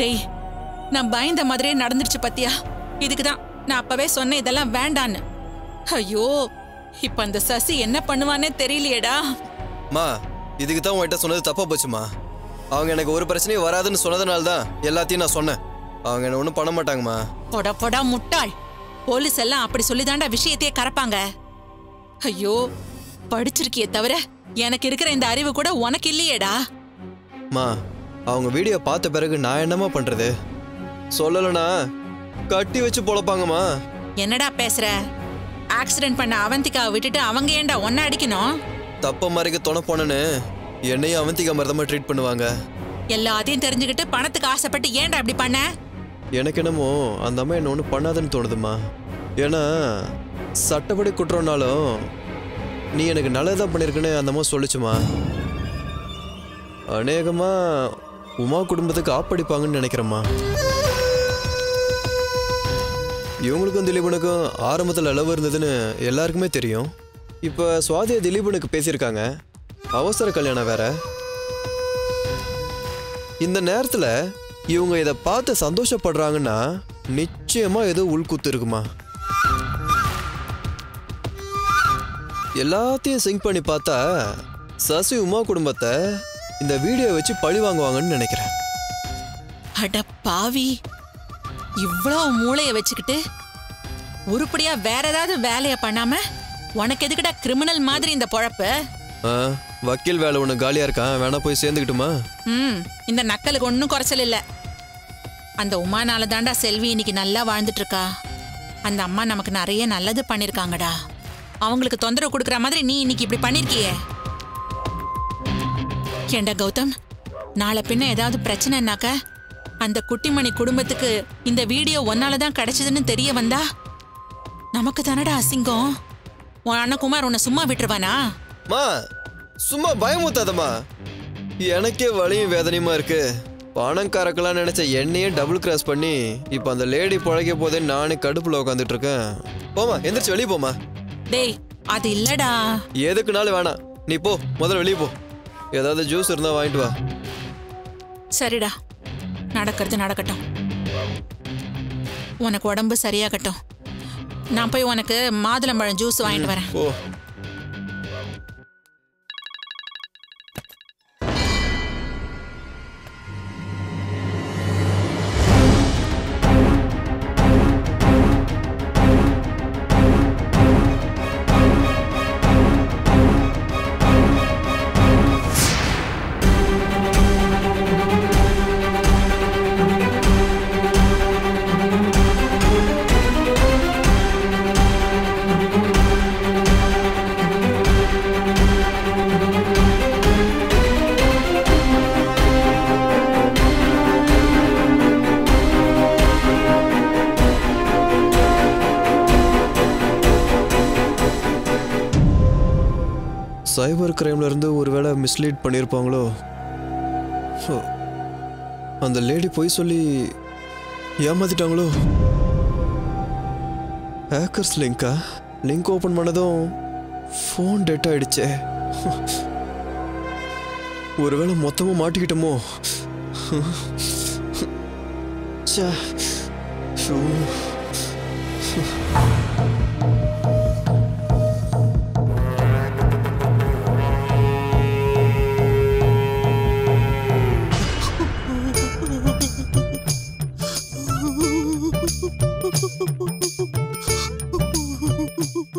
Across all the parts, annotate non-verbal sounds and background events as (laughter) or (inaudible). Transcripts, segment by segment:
டேய் நான் பயந்த மாதிரியே நடந்துருச்சு பத்தியா? இதுக்கு தான் நான் அப்பவே சொன்னேன் இதெல்லாம் வேண்டான்னு. ஐயோ இப்ப அந்த சசி என்ன பண்ணுவானே தெரியலையேடா. மா இதுக்கு தான் உன்கிட்ட சொன்னது தப்பா போச்சுமா? அவங்க எனக்கு ஒரு பிரச்சனையும் வராதுன்னு சொன்னதுனால தான் எல்லாத்தையும் நான் சொன்னேன். அவங்க என்ன ஒன்றும் பண்ண மாட்டாங்கம்மா. பொட பொடா முட்டாள். போலீஸ் எல்லாம் அப்படி சொல்லிதாண்டா விஷயத்தையே கறப்பாங்க ஐயோ படிச்சிருக்கியே தவிர எனக்கு இருக்கிற இந்த அறிவு கூட உனக்கு இல்லையேடா. மா அவங்க வீடியோ பார்த்த பிறகு நான் என்னம்மா பண்றது? சொல்லலைனா கட்டி வச்சு பொழப்பாங்கம்மா. என்னடா பேசுற? ஆக்சிடென்ட் பண்ண அவந்திகாவை விட்டுட்டு அவங்க ஏன்டா ஒன்ன அடிக்கணும்? தப்ப மறைக்க துணை போனேன்னு என்னையும் அவந்திகா மருதமா ட்ரீட் பண்ணுவாங்க. எல்லாத்தையும் தெரிஞ்சுக்கிட்டு பணத்துக்கு ஆசைப்பட்டு ஏன்டா இப்படி பண்ண? எனக்கு என்னமோ அந்த அம்மா என்ன ஒன்றும் பண்ணாதுன்னு தோணுதும்மா. ஏன்னா சட்டப்படி குற்றம்னாலும் நீ எனக்கு நல்லதான் பண்ணியிருக்குன்னு அந்த அம்மா சொல்லுச்சுமா அநேகமா உமா குடும்பத்துக்கு ஆப்படிப்பாங்கன்னு நினைக்கிறேம்மா. இவங்களுக்கும் திலீபனுக்கும் ஆரம்பத்தில் அளவு இருந்ததுன்னு எல்லாருக்குமே தெரியும். இப்போ சுவாதியை திலீபனுக்கு பேசியிருக்காங்க. அவசர கல்யாணம் வேற. இந்த நேரத்தில் இவங்க இதை பார்த்து சந்தோஷப்படுறாங்கன்னா நிச்சயமாக ஏதோ உள்கூத்து இருக்குமா. எல்லாத்தையும் சிங்க் பண்ணி பார்த்தா சசி உமா குடும்பத்தை இந்த வீடியோ வச்சு பழி வாங்குவாங்கன்னு நினைக்கிறேன். அட பாவி. இவ்வளோ மூளைய வச்சுக்கிட்டு உருப்படியா வேற ஏதாவது வேலைய பண்ணாம உனக்கு எதுக்குடா கிரிமினல் மாதிரி இந்த பொழப்பு? வக்கீல் வேலை ஒன்று காலியா இருக்கான் வேணா போய் சேர்ந்துக்கிட்டுமா? ம் இந்த நக்கலுக்கு ஒன்றும் குறைச்சல் இல்லை. அந்த உமானால தாண்டா செல்வி இன்னைக்கு நல்லா வாழ்ந்துட்டு இருக்கா அந்த அம்மா நமக்கு நிறைய நல்லது பண்ணிருக்காங்கடா. அவங்களுக்கு தொந்தரவு கொடுக்குற மாதிரி நீ இன்னைக்கு இப்படி பண்ணிருக்கியே. ஏண்டா கௌதம்? நாளை பின்ன ஏதாவது பிரச்சனைனாக்க அந்த குட்டிமணி குடும்பத்துக்கு இந்த வீடியோ ஒன்னால தான் கிடைச்சதுன்னு தெரிய வந்தா? நமக்கு தானடா அசிங்கம். உன் அண்ணன் குமார் உன்னை சும்மா விட்டுருவானா? மா சும்மா பயமுத்தாதம்மா எனக்கே வலியும் வேதனையுமா இருக்கு. பணம் கறக்கலாம் நினைச்ச என்னையே டபுள் கிராஸ் பண்ணி இப்போ அந்த லேடி பழகிய போதே நானே கடுப்புல உட்காந்துட்டு இருக்கேன். போமா எந்திரிச்சு வெளியே போமா டேய் அது இல்லடா. எதுக்குனாலும் வேணாம். நீ போ முதல்ல வெளியே போ. ஏதாவது ஜூஸ் இருந்தா வாங்கிட்டு வா. சரிடா. நடக்கிறது நடக்கட்டும். உனக்கு உடம்பு சரியாகட்டும். நான் போய் உனக்கு மாதுளம்பழம் ஜூஸ் வாங்கிட்டு வரேன். ஓ சைபர் ஒருவேளை மிஸ்லீட் பண்ணியிருப்பாங்களோ அந்த லேடி போய் சொல்லி ஏமாத்திட்டாங்களோ ஹேக்கர்ஸ் லிங்கா லிங்க் ஓப்பன் பண்ணதும் ஃபோன் டெட் ஆயிடுச்சே ஒருவேளை மொத்தமாக மாட்டிக்கிட்டோமோ ச்சே. ஷோ.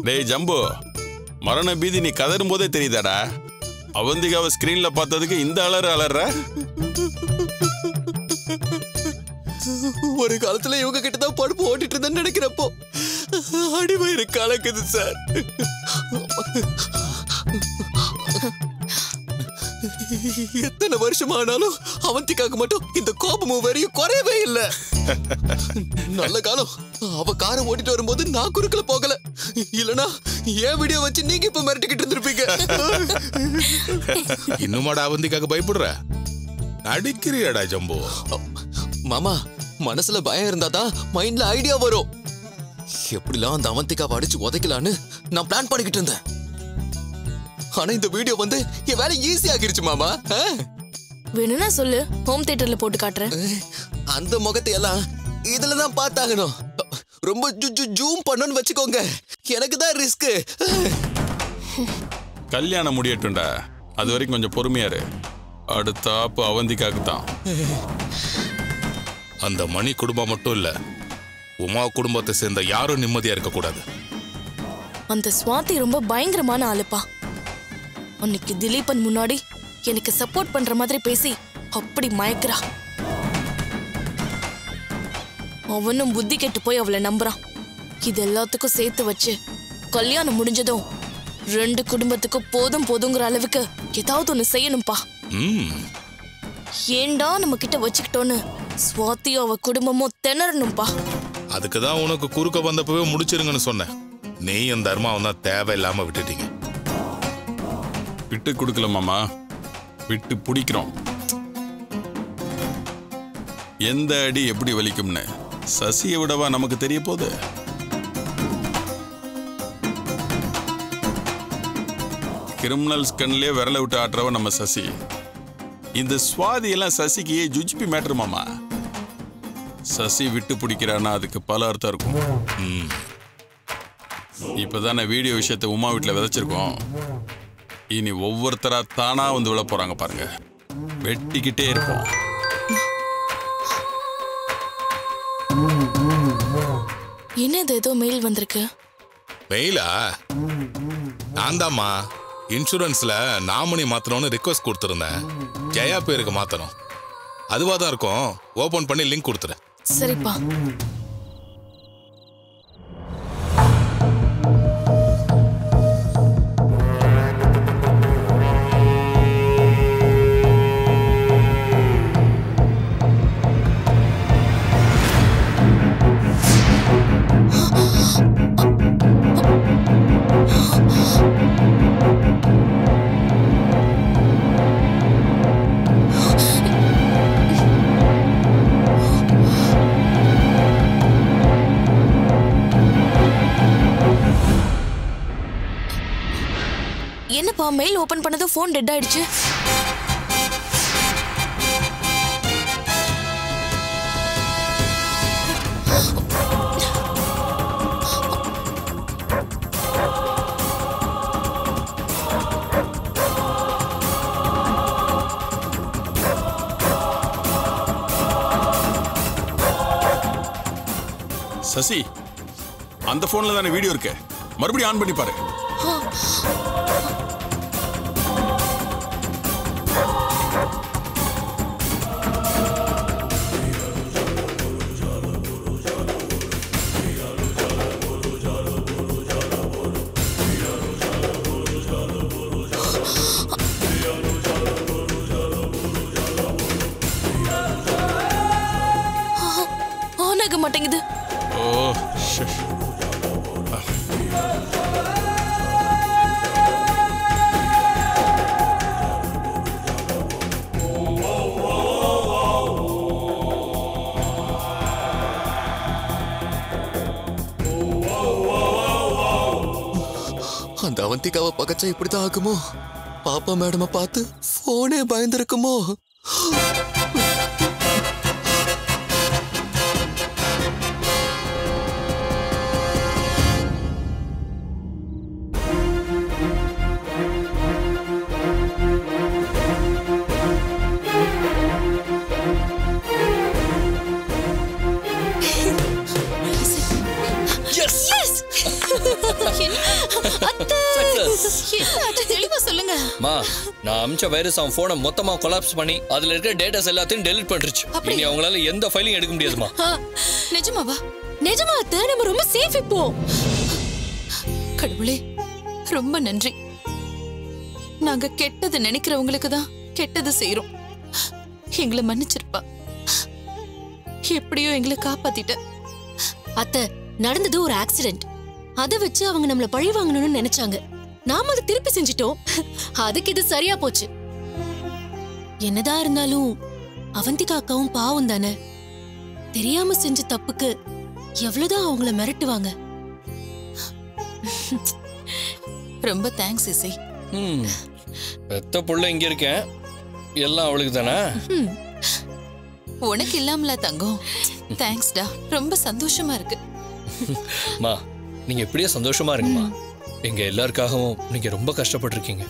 டேய் ஜம்பு. மரண பீதி நீ கதறும் போதே தெரியுதாடா? அவந்திகாவை ஸ்கிரீன்ல பார்த்ததுக்கு இந்த அலறு அலற. ஒரு காலத்துல இவங்க கிட்ட தான் படுப்பு ஓட்டிட்டு இருந்தேன்னு நினைக்கிறப்போ அடிவயிறு கலக்குது சார். எத்தனை வருஷம் ஆனாலும் அவந்திக்காக்கு மட்டும் இந்த கோபமும் வரையும் குறையவே இல்ல. நல்ல காலம். அவ காரை ஓட்டிட்டு வரும்போது நான் குறுக்கல போகல. இல்லனா என் வீடியோ வச்சு நீங்க இப்ப மிரட்டிக்கிட்டு இருந்திருப்பீங்க. இன்னுமாடா அவந்திக்காக பயப்படுற? நடிக்கிறியாடா ஜம்பு. மாமா மனசுல பயம் இருந்தாதான் மைண்ட்ல ஐடியா வரும். எப்படிலாம் அந்த அவந்திக்காவை அடிச்சு உதைக்கலான்னு நான் பிளான் பண்ணிக்கிட்டு இருந்தேன். ஆனா இந்த வீடியோ வந்து என் வேலை ஈஸி ஆகிருச்சு மாமா. ஆ? வேணும்னா சொல்லு. ஹோம் தியேட்டர்ல போட்டு காட்டுறேன். அந்த முகத்தை எல்லாம் இதுல தான் பார்த்தாகணும். ரொம்ப ஜூ- ஜூ- ஜூம் பண்ணணும்னு வச்சுக்கோங்க. எனக்கு தான் ரிஸ்க் கல்யாணம் முடியட்டும்டா. அது வரைக்கும் கொஞ்சம் பொறுமையா இரு. அடுத்த ஆப்பு அவந்திக்காக்கு தான் அந்த மணி குடும்பம் மட்டும் இல்ல உமா குடும்பத்தை சேர்ந்த யாரும் நிம்மதியா இருக்கக்கூடாது. அந்த சுவாதி ரொம்ப பயங்கரமான ஆளுப்பா. அன்னைக்கு திலீபன் முன்னாடி எனக்கு சப்போர்ட் பண்ற மாதிரி பேசி அப்படி மயக்கிறா. அவனும் புத்தி கெட்டு போய் அவளை நம்புறான். இது எல்லாத்துக்கும் சேர்த்து வச்சு கல்யாணம் முடிஞ்சதும் ரெண்டு குடும்பத்துக்கும் போதும் போதுங்கிற அளவுக்கு ஏதாவது ஒண்ணு செய்யணும்பா. ஏண்டா நம்ம கிட்ட வச்சுக்கிட்டோன்னு சுவாத்தியும் அவ குடும்பமும் திணறணும்பா. அதுக்கு தான் உனக்கு குறுக்க வந்தப்பவே முடிச்சிருங்கன்னு சொன்னேன். நீயும் தர்மாவும் தான் தேவையில்லாம விட்டுட்டீங்க. விட்டு கொடுக்கல மாமா. விட்டு பிடிக்கிறோம். எந்த அடி எப்படி வலிக்கும்னு சசியை விடவா நமக்கு தெரிய போகுது? கிரிமினல்ஸ் கண்ணிலே விரல விட்டு ஆட்டுறவ நம்ம சசி. இந்த சுவாதி எல்லாம் சசிக்கு ஜுஜிபி மேட்ருமாமா சசி விட்டு பிடிக்கிறான்னா அதுக்கு பல அர்த்தம் இருக்கும். ம். வீடியோ விஷயத்தை உமா வீட்டில் விதைச்சிருக்கோம். இனி ஒவ்வொருத்தரா தானா வந்து விழ போறாங்க பாருங்க. வெட்டிக்கிட்டே இருப்போம். என்னது ஏதோ மெயில் வந்திருக்கு? மெயிலா நான் தாம்மா இன்சூரன்ஸ்ல நாமினி மாத்தணும்னு ரிக்வஸ்ட் கொடுத்துருந்தேன். ஜெயா பேருக்கு மாத்தணும். அதுவா தான் இருக்கும். ஓபன் பண்ணி லிங்க் கொடுத்துறேன். சரிப்பா. மெயில் ஓபன் பண்ணதும் ஃபோன் டெட் ஆயிடுச்சு. சசி அந்த போன்ல தானே வீடியோ இருக்கு. மறுபடியும் ஆன் பண்ணி பாரு. அந்த அவந்திகாவை பகச்சா இப்படிதான் ஆகுமோ? பாப்பா மேடம பார்த்து போனே பயந்துருக்குமோ? மா நான் அமிச்ச வைரஸ் அவன் போனை மொத்தமா கொலாப்ஸ் பண்ணி அதுல இருக்கிற டேட்டாஸ் எல்லாத்தையும் டெலிட் பண்ணிருச்சு. இனி அவங்களால எந்த ஃபைலையும் எடுக்க முடியாதுமா. நிஜமாவா? நிஜமா அத்தை நம்ம ரொம்ப சேஃப் இப்போ. கடவுளே ரொம்ப நன்றி. நாங்க கெட்டது நினைக்கிறவங்களுக்கு தான் கெட்டது செய்றோம். எங்களை மன்னிச்சிருப்பா. எப்படியோ எங்களை காப்பாத்திட்ட. அத்தை நடந்தது ஒரு ஆக்சிடென்ட் அத வச்சு அவங்க நம்மள பழி வாங்கணும்னு நினைச்சாங்க. நாம அதை திருப்பி செஞ்சிட்டோம். அதுக்கு இது சரியா போச்சு. என்னதான் இருந்தாலும் அவந்திகா அக்காவும் பாவம் தானே. தெரியாம செஞ்ச தப்புக்கு எவ்வளவுதான் அவங்கள மிரட்டுவாங்க. ரொம்ப தேங்க்ஸ் இசை. பெத்த புள்ள இங்க இருக்கேன். எல்லாம் அவளுக்கு தானே. உனக்கு இல்லாமல தங்கம்? தேங்க்ஸ்டா ரொம்ப சந்தோஷமா இருக்கு. மா நீங்க இப்படியே சந்தோஷமா இருங்கம்மா. எங்க எல்லாருக்காகவும் நீங்க ரொம்ப கஷ்டப்பட்டிருக்கீங்க.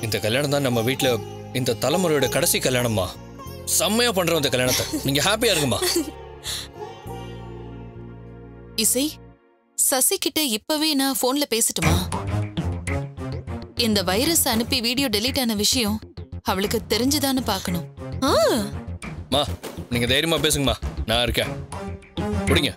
இந்த கல்யாணம் தான் நம்ம வீட்ல இந்த தலைமுறையோட கடைசி கல்யாணம்மா. செம்மையா பண்றோம் இந்த கல்யாணத்தை. நீங்க ஹாப்பியா இருங்கம்மா. (laughs) இசை சசி கிட்ட இப்பவே நான் போன்ல பேசட்டுமா? இந்த வைரஸ் அனுப்பி வீடியோ டெலீட் ஆன விஷயம் அவளுக்கு தெரிஞ்சுதான்னு பார்க்கணும். மா நீங்க தைரியமா பேசுங்கம்மா. நான் இருக்கேன். பிடிங்க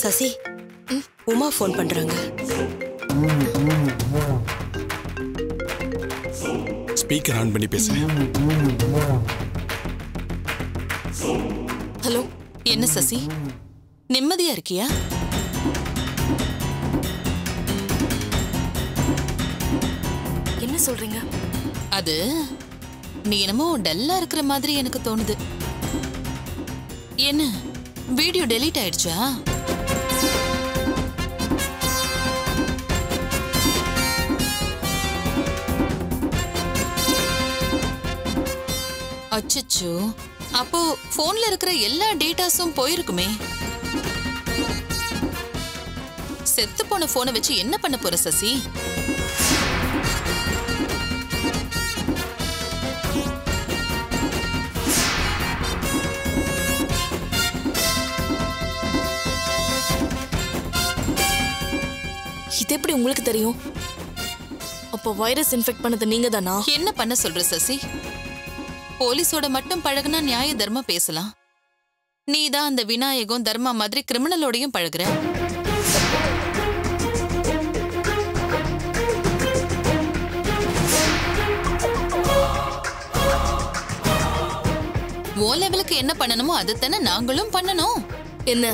சசி உமா ஃபோன் பண்றாங்க. ஸ்பீக்கர் ஆன் பண்ணி பேசுறேன் ஹலோ என்ன சசி? நிம்மதியா இருக்கியா? என்ன சொல்றீங்க? அது நீ என்னமோ டல்லா இருக்கிற மாதிரி எனக்கு தோணுது. என்ன வீடியோ டெலீட் ஆயிடுச்சா? அச்சச்சோ. அப்போ போன்ல இருக்கிற எல்லா டேட்டாஸும் போயிருக்குமே. செத்து போன போனை வச்சு என்ன பண்ண போற சசி? இது எப்படி உங்களுக்கு தெரியும்? அப்போ வைரஸ் இன்ஃபெக்ட் பண்ணது நீங்க தானா என்ன பண்ண சொல்ற சசி? போலீஸோட மட்டும் பழகுனா நியாய தர்மா பேசலாம். நீ தான் அந்த விநாயகம் தர்மா மாதிரி கிரிமினலோடையும் பழகுற. ஓ லெவலுக்கு என்ன பண்ணணுமோ அதுதானே நாங்களும் பண்ணணும். என்ன?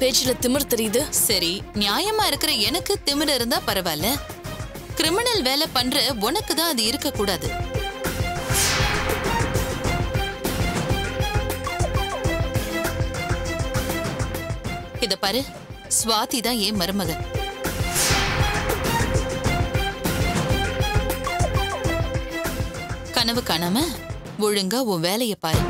பேச்சுல திமிர் தெரியுது? சரி நியாயமா இருக்கிற எனக்கு திமிரு இருந்தா பரவாயில்ல. கிரிமினல் வேலை பண்ற உனக்கு தான் அது இருக்க கூடாது இத பாரு. ஸ்வாதி தான் ஏன் மருமக கனவு காணாம ஒழுங்கா உன் வேலைய பாரு.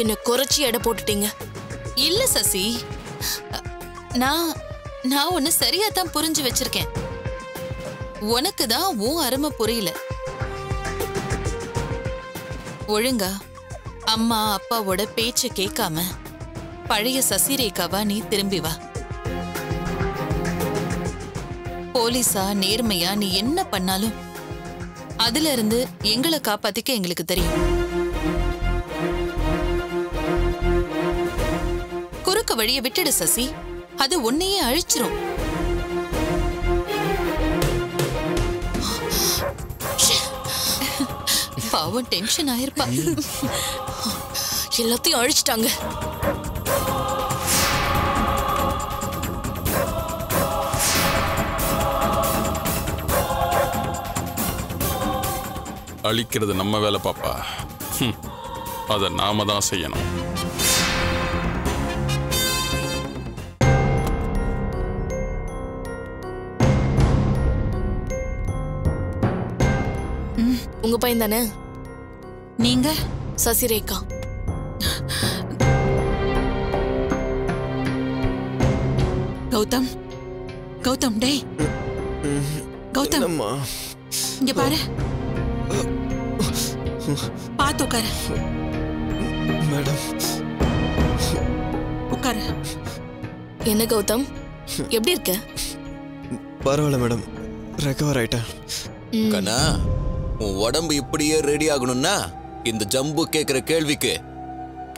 என்ன குறைச்சி எடை போட்டுட்டீங்க. இல்ல சசி. நான் நான் ஒன்னு சரியா தான் புரிஞ்சு வச்சிருக்கேன். உனக்கு தான் உன் அருமை புரியல. ஒழுங்கா அம்மா அப்பாவோட பேச்ச கேட்காம பழைய சசிரேகாவா நீ திரும்பி வா. போலீஸா நேர்மையா நீ என்ன பண்ணாலும் அதுல இருந்து எங்களை காப்பாத்திக்க எங்களுக்கு தெரியும். குறுக்க வழிய விட்டுடு சசி அது உன்னையே அழிச்சிரும். பாவம் டென்ஷன் ஆயிருப்பா. எல்லாத்தையும் அழிச்சிட்டாங்க. அழிக்கிறது நம்ம வேலை பாப்பா. அதை நாம தான் செய்யணும். உங்க பையன் தானே? நீங்க? சசிரேகா. கௌதம். கௌதம் டேய். கௌதம். இங்க பாரு. பாத்து உட்காரு. மேடம். உட்காரு. என்ன கௌதம்? எப்படி இருக்க? பரவாயில்ல மேடம். ரெக்கவர் ஆயிட்டேன். கண்ணா. உன் உடம்பு இப்படியே ரெடி ஆகணும்னா இந்த ஜம்பு கேக்குற கேள்விக்கு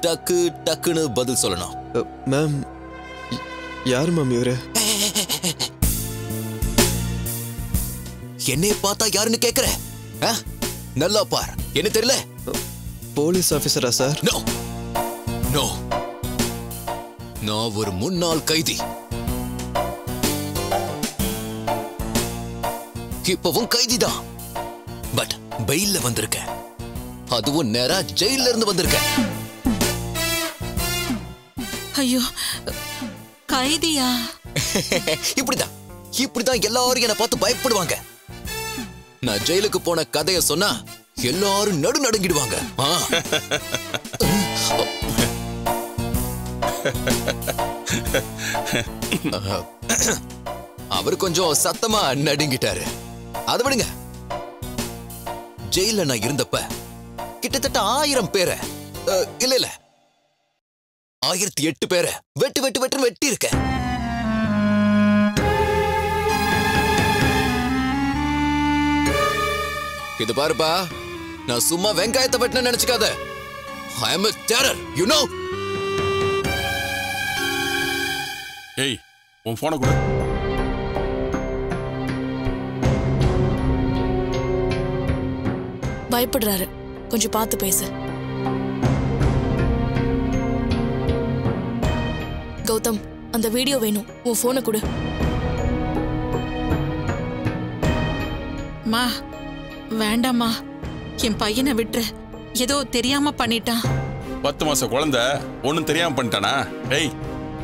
டக்கு டக்குன்னு பதில் சொல்லணும். மேம் யார் மேம் இவரு? என்னைய பார்த்தா யாருன்னு கேக்குற? நல்லா பார். என்ன தெரியல? போலீஸ் ஆஃபீஸரா சார் நோ நோ நான் ஒரு முன்னாள் கைதி. இப்பவும் கைதிதான். பெயில்ல வந்திருக்கேன். அதுவும் நேரா ஜெயில்ல இருந்து வந்திருக்கேன். ஐயோ கைதியா? (laughs) இப்படிதான். இப்படிதான் எல்லாரும் என்ன பார்த்து பயப்படுவாங்க. நான் ஜெயிலுக்கு போன கதைய சொன்னா எல்லாரும் நடு நடுங்கிடுவாங்க. (laughs) (clears throat) அவர் கொஞ்சம் சத்தமா நடுங்கிட்டாரு. அதை விடுங்க. ஜெயில நான் இருந்தப்ப கிட்டத்தட்ட ஆயிரம் பேரை இல்ல இல்ல. ஆயிரத்தி எட்டு பேரை வெட்டு வெட்டு வெட்டு வெட்டி இருக்கேன் இது பாருப்பா நான் சும்மா வெங்காயத்தை வெட்டின நினைச்சுக்காத. I am terror you know ஏய் உன் போனை கொடு. பயப்படுறாரு. கொஞ்சம் பார்த்து பேசு. கௌதம் அந்த வீடியோ வேணும். உன் போனை கொடு. மா வேண்டாம்மா. என் பையனை விட்டுரு. ஏதோ தெரியாம பண்ணிட்டான். பத்து மாச குழந்தை ஒன்னும் தெரியாம பண்ணிட்டானா? ஏய்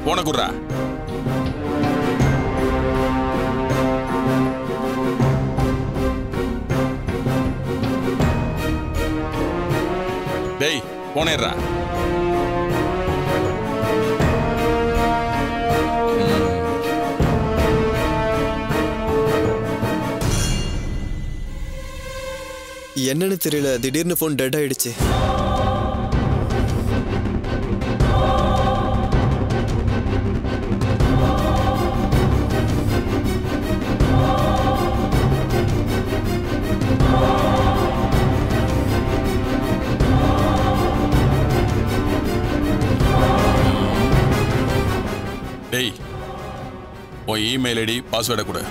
போன குடுறா. போனேடுறா என்னன்னு தெரியல திடீர்னு ஃபோன் டெட் ஆயிடுச்சு. டேய் உன் இமெயில் ஐடி பாஸ்வேர்டை கொடு.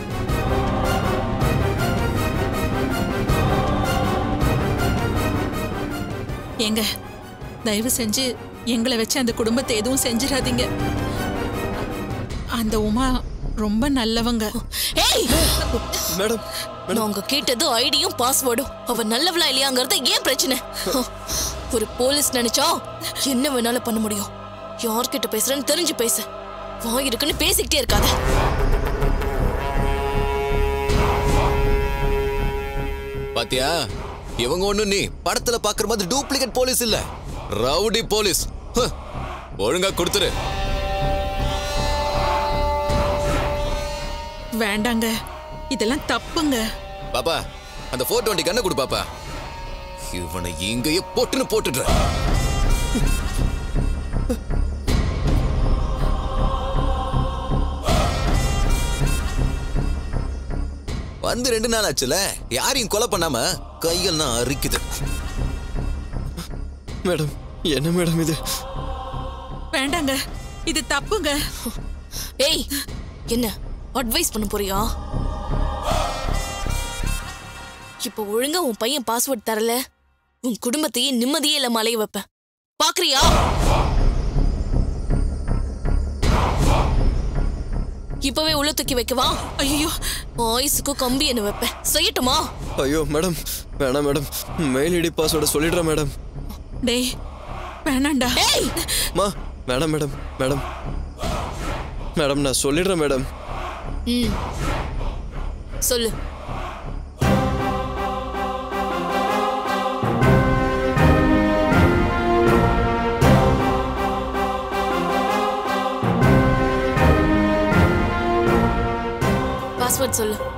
ஏங்க தயவு செஞ்சு எங்களை வச்சு அந்த குடும்பத்தை எதுவும் செஞ்சிடாதீங்க. அந்த உமா ரொம்ப நல்லவங்க. ஏய்! மேடம் நாங்க கேட்டது ஐடியும் பாஸ்வேர்டும் அவ நல்லவளா இல்லையாங்கிறது ஏன் பிரச்சனை? ஒரு போலீஸ் நினைச்சா என்ன வேணாலும் பண்ண முடியும். யார்கிட்ட பேசுறேன்னு தெரிஞ்சு பேசு. வாய் இருக்குன்னு பேசிக்கிட்டே இருக்காத. பாத்தியா? இவங்க ஒண்ணு நீ படத்துல பாக்குற மாதிரி டூப்ளிகேட் போலீஸ் இல்ல. Rowdy police. ஒழுங்கா கொடுத்துரு. வேண்டாங்க. இதெல்லாம் தப்புங்க. பாப்பா அந்த போர் டுவெண்ட்டி கண்ணை கொடு பாப்பா. இவனை இங்கேயே போட்டுன்னு போட்டுடுற வந்து ரெண்டு நாள் ஆச்சுல? யாரையும் கொலை பண்ணாம கையெல்லாம் அரிக்குது. மேடம் என்ன மேடம் இது? வேண்டாங்க இது தப்புங்க. ஏய் என்ன அட்வைஸ் பண்ண போறியா? இப்ப ஒழுங்கா உன் பையன் பாஸ்வேர்ட் தரல. உன் குடும்பத்தையே நிம்மதியே இல்லாம அலைய வைப்பேன். பாக்குறியா? இப்பவே உள்ள தூக்கி வைக்கவா? ஐயோ ஆயுசுக்கு கம்பி என்ன வைப்பேன்? செய்யட்டுமா? ஐயோ மேடம் வேணாம் மேடம். மெயில் ஐடி பாஸ்வேர்டை சொல்லிடுறேன் மேடம். டேய் வேணாண்டா ஏய் மா மேடம் மேடம் மேடம். மேடம் நான் சொல்லிடுறேன் மேடம். ம். சொல்லு. சொல்லு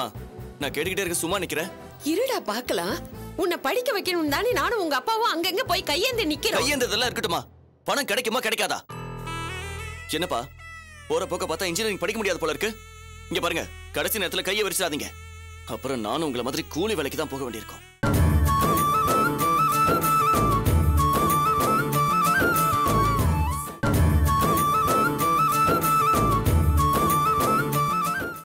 அம்மா நான் கேட்டுக்கிட்டே இருக்க சும்மா நிக்கிறேன். இருடா பார்க்கலாம். உன்னை படிக்க வைக்கணும் தானே நானும் உங்க அப்பாவும் அங்கங்க போய் கையேந்தி நிக்கிறோம். கையேந்ததெல்லாம் இருக்கட்டுமா பணம் கிடைக்குமா கிடைக்காதா? என்னப்பா போற போக்க பார்த்தா இன்ஜினியரிங் படிக்க முடியாது போல இருக்கு. இங்க பாருங்க கடைசி நேரத்துல கையை விரிச்சிடாதீங்க. அப்புறம் நானும் உங்களை மாதிரி கூலி வேலைக்கு தான் போக வேண்டியிருக்கும்.